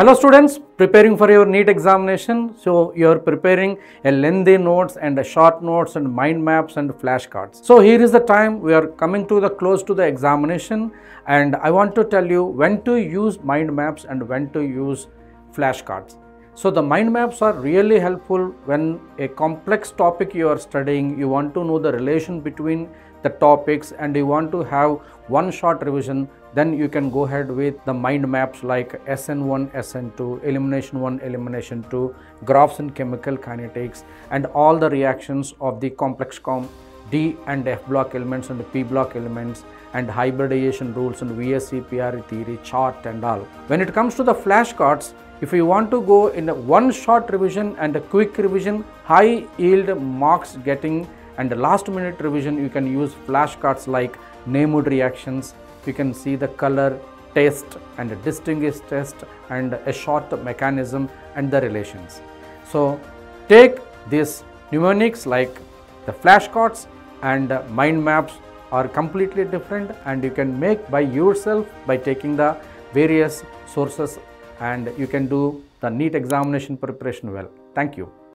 Hello students, preparing for your NEET examination. So you are preparing a lengthy notes and a short notes and mind maps and flashcards. So here is the time we are coming to the close to the examination and I want to tell you when to use mind maps and when to use flashcards. So the mind maps are really helpful when a complex topic you are studying, you want to know the relation between the topics and you want to have one short revision, then you can go ahead with the mind maps like SN1, SN2, elimination 1, elimination 2, graphs in chemical kinetics and all the reactions of the complex com D and F block elements and P block elements and hybridization rules and VSEPR theory chart and all. When it comes to the flashcards, if you want to go in a one shot revision and a quick revision, high yield marks getting and the last minute revision, you can use flashcards like neighborhood reactions. You can see the color test and distinguish test and a short mechanism and the relations. So take these mnemonics like the flashcards and uh, mind maps are completely different and you can make by yourself by taking the various sources and you can do the NEET examination preparation well. Thank you.